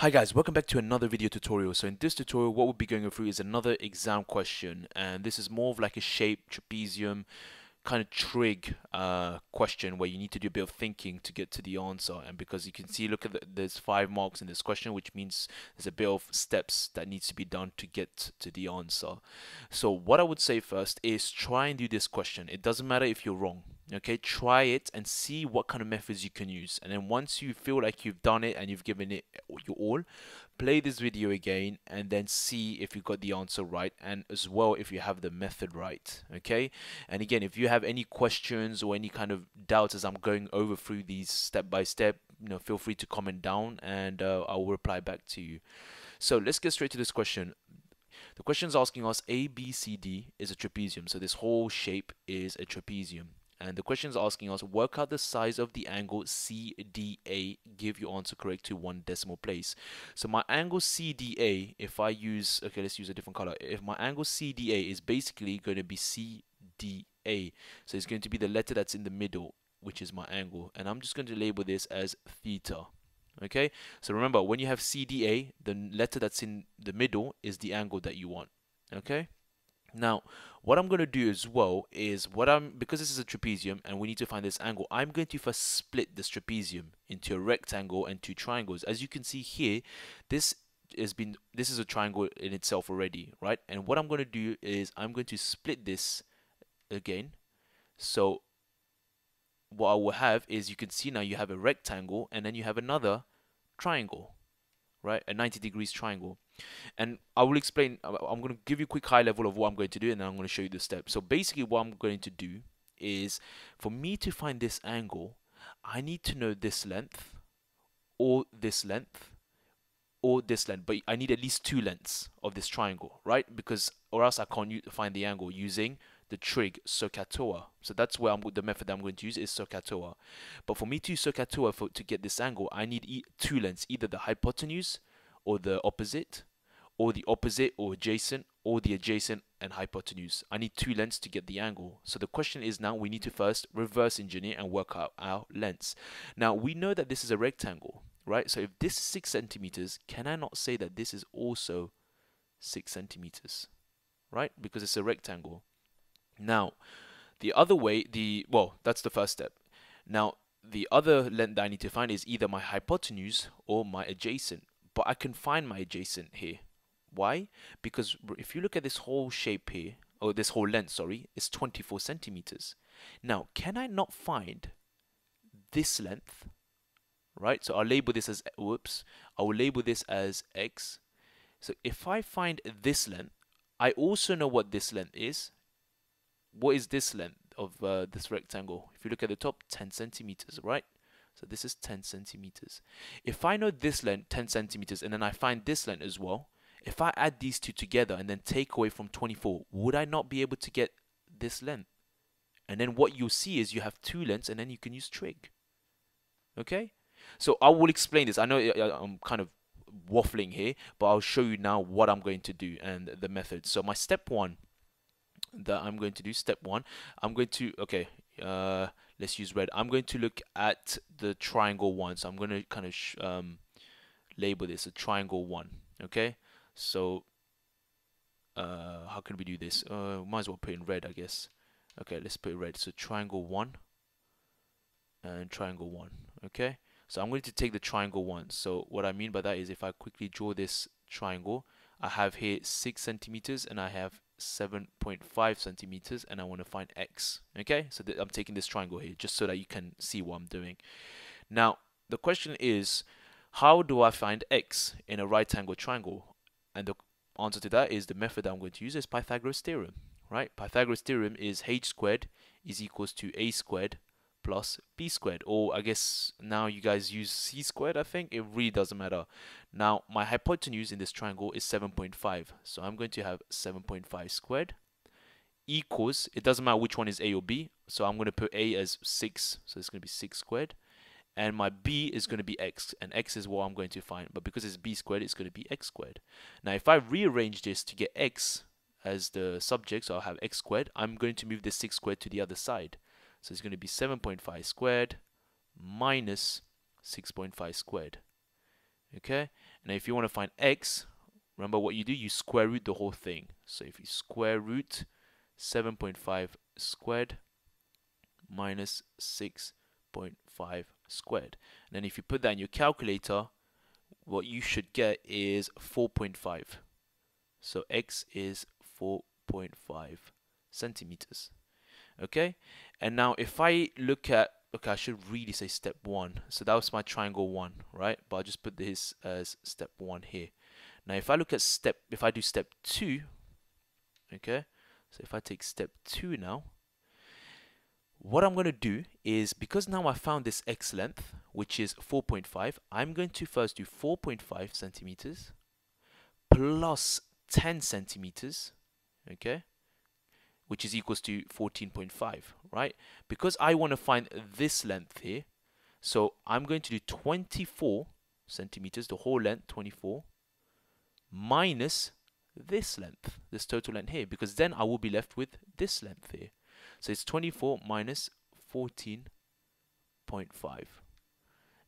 Hi guys, welcome back to another video tutorial. So in this tutorial, what we'll be going through is another exam question, and this is more of like a shape, trapezium, kind of trig uh, question where you need to do a bit of thinking to get to the answer. And because you can see, look at the, there's five marks in this question, which means there's a bit of steps that needs to be done to get to the answer. So what I would say first is try and do this question. It doesn't matter if you're wrong okay? Try it and see what kind of methods you can use. And then once you feel like you've done it and you've given it your all play this video again and then see if you got the answer right and as well if you have the method right okay? And again if you have any questions or any kind of doubts as I'm going over through these step by step you know feel free to comment down and uh, I will reply back to you. So let's get straight to this question. The question is asking us ABCD is a trapezium. So this whole shape is a trapezium and the question is asking us, work out the size of the angle CDA, give your answer correct to one decimal place. So my angle CDA, if I use, okay, let's use a different color. If my angle CDA is basically going to be CDA, so it's going to be the letter that's in the middle, which is my angle. And I'm just going to label this as theta. Okay, so remember, when you have CDA, the letter that's in the middle is the angle that you want. Okay. Now, what I'm going to do as well is what I'm because this is a trapezium and we need to find this angle. I'm going to first split this trapezium into a rectangle and two triangles. As you can see here, this has been this is a triangle in itself already, right? And what I'm going to do is I'm going to split this again. So what I will have is you can see now you have a rectangle and then you have another triangle, right? A 90 degrees triangle. And I will explain, I'm going to give you a quick high level of what I'm going to do and then I'm going to show you the steps. So basically what I'm going to do is for me to find this angle, I need to know this length or this length or this length, but I need at least two lengths of this triangle, right? Because or else I can't find the angle using the trig SOHCAHTOA. So that's where I'm the method I'm going to use is SOHCAHTOA. But for me to use SOHCAHTOA for to get this angle, I need e two lengths, either the hypotenuse or the opposite, or the opposite or adjacent, or the adjacent and hypotenuse. I need two lengths to get the angle. So the question is now we need to first reverse engineer and work out our lengths. Now we know that this is a rectangle, right? So if this is six centimeters, can I not say that this is also six centimeters, right? Because it's a rectangle. Now, the other way, the well, that's the first step. Now, the other length that I need to find is either my hypotenuse or my adjacent but I can find my adjacent here. Why? Because if you look at this whole shape here, or this whole length, sorry, it's 24 centimeters. Now, can I not find this length? Right, so I'll label this as, whoops, I will label this as x. So if I find this length, I also know what this length is. What is this length of uh, this rectangle? If you look at the top, 10 centimeters, right? So this is 10 centimeters. If I know this length, 10 centimeters, and then I find this length as well, if I add these two together and then take away from 24, would I not be able to get this length? And then what you'll see is you have two lengths and then you can use trig. Okay? So I will explain this. I know I'm kind of waffling here, but I'll show you now what I'm going to do and the method. So my step one that I'm going to do, step one, I'm going to, okay, uh, let's use red. I'm going to look at the triangle one. So I'm going to kind of um, label this a triangle one. Okay, so uh, how can we do this? Uh, might as well put in red, I guess. Okay, let's put red. So triangle one and triangle one. Okay, so I'm going to take the triangle one. So what I mean by that is if I quickly draw this triangle, I have here six centimeters and I have 7.5 centimeters and I want to find x okay? So I'm taking this triangle here just so that you can see what I'm doing. Now the question is how do I find x in a right angle triangle? And the answer to that is the method I'm going to use is Pythagoras theorem right? Pythagoras theorem is h squared is equals to a squared plus b squared. Or I guess now you guys use c squared I think. It really doesn't matter. Now my hypotenuse in this triangle is 7.5 so I'm going to have 7.5 squared equals it doesn't matter which one is a or b. So I'm going to put a as 6 so it's going to be 6 squared. And my b is going to be x. And x is what I'm going to find. But because it's b squared it's going to be x squared. Now if I rearrange this to get x as the subject so I'll have x squared I'm going to move this 6 squared to the other side so it's going to be 7.5 squared minus 6.5 squared. okay? And if you want to find x remember what you do you square root the whole thing. So if you square root 7.5 squared minus 6.5 squared. And then if you put that in your calculator what you should get is 4.5 so x is 4.5 centimeters okay? And now if I look at okay I should really say step one. So that was my triangle one right? But I'll just put this as step one here. Now if I look at step if I do step two okay? So if I take step two now what I'm going to do is because now I found this x length which is 4.5 I'm going to first do 4.5 centimeters plus 10 centimeters okay which is equals to 14.5 right? Because I want to find this length here so I'm going to do 24 centimeters the whole length 24 minus this length this total length here because then I will be left with this length here. So it's 24 minus 14.5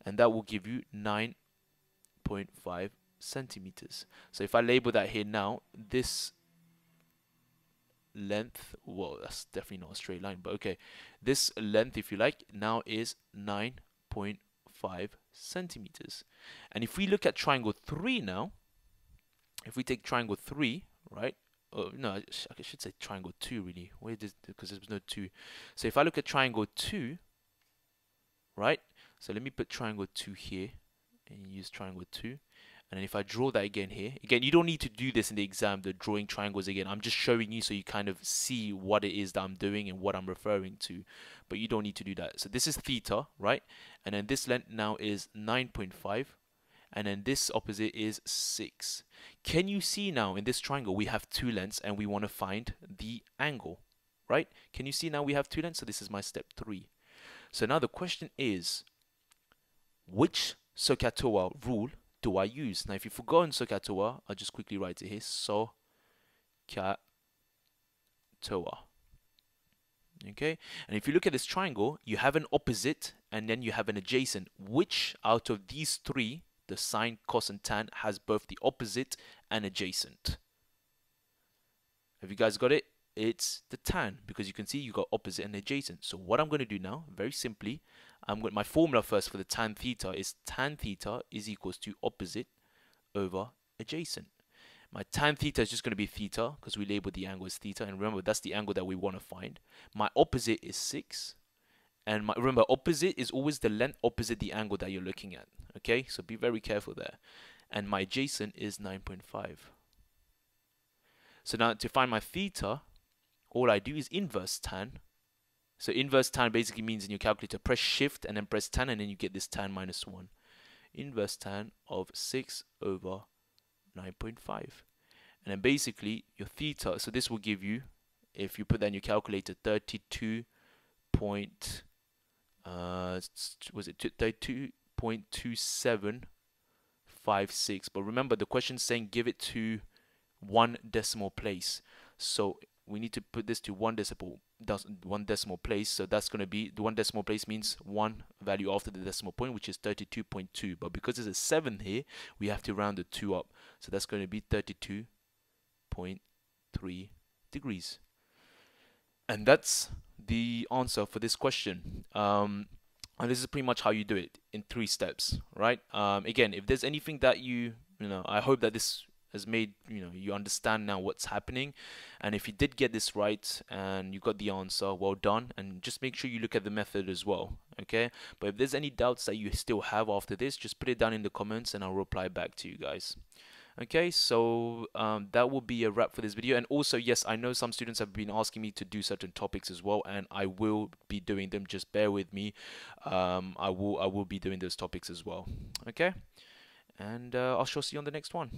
and that will give you 9.5 centimeters. So if I label that here now this length well that's definitely not a straight line but okay. This length if you like now is 9.5 centimeters. And if we look at triangle 3 now if we take triangle 3 right oh no I should say triangle 2 really. Where did because there's no 2 so if I look at triangle 2 right so let me put triangle 2 here and use triangle 2 and then if I draw that again here again you don't need to do this in the exam the drawing triangles again. I'm just showing you so you kind of see what it is that I'm doing and what I'm referring to. But you don't need to do that. So this is theta right? And then this length now is 9.5 and then this opposite is 6 can you see now in this triangle we have two lengths and we want to find the angle right? Can you see now we have two lengths? So this is my step 3 so now the question is which SOHCAHTOA rule do I use? Now, if you've forgotten SOHCAHTOA, I'll just quickly write it here. SOHCAHTOA. Okay, and if you look at this triangle, you have an opposite and then you have an adjacent. Which out of these three, the sine, cos, and tan, has both the opposite and adjacent? Have you guys got it? It's the tan because you can see you got opposite and adjacent. So what I'm going to do now, very simply, I'm going my formula first for the tan theta is tan theta is equals to opposite over adjacent. My tan theta is just going to be theta because we labeled the angle as theta. And remember, that's the angle that we want to find. My opposite is 6. And my, remember, opposite is always the length opposite the angle that you're looking at. Okay, so be very careful there. And my adjacent is 9.5. So now to find my theta, all I do is inverse tan so inverse tan basically means in your calculator, press shift and then press tan and then you get this tan minus 1. Inverse tan of 6 over 9.5. And then basically your theta, so this will give you, if you put that in your calculator, 32 point, uh, was it 32.2756. But remember the question saying give it to one decimal place. So we need to put this to one decimal one decimal place. So that's going to be the one decimal place means one value after the decimal point which is 32.2 but because there's a 7 here we have to round the 2 up. So that's going to be 32.3 degrees. And that's the answer for this question. Um, and this is pretty much how you do it in three steps right? Um, again if there's anything that you you know I hope that this has made you know you understand now what's happening. And if you did get this right and you got the answer well done. And just make sure you look at the method as well okay? But if there's any doubts that you still have after this just put it down in the comments and I'll reply back to you guys. Okay so um, that will be a wrap for this video. And also yes I know some students have been asking me to do certain topics as well and I will be doing them. Just bear with me. Um, I will I will be doing those topics as well. Okay? And uh, I'll show you on the next one